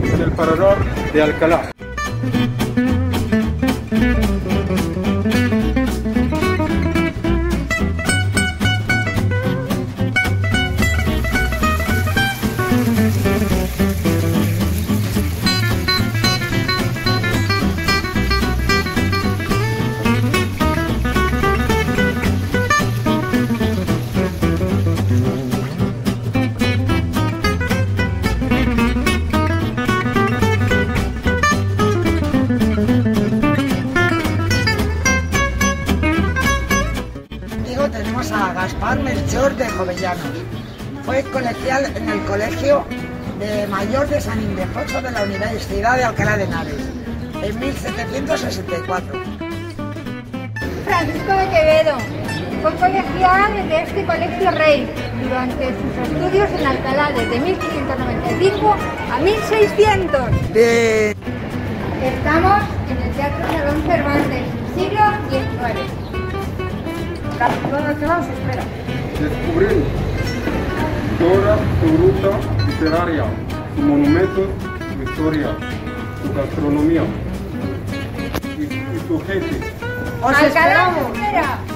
del parador de Alcalá. Tenemos a Gaspar Melchor de Jovellanos. Fue colegial en el colegio de mayor de San Ildefonso de la Universidad de Alcalá de Henares en 1764. Francisco de Quevedo. Fue colegial de este colegio rey durante sus estudios en Alcalá desde 1595 a 1600. De Estamos en el Teatro Salón Cervantes, siglo XIX. Se espera. Descubrir toda su ruta literaria, sus monumentos, su historia, su gastronomía y, y su gente. os Alcalá esperamos. se espera.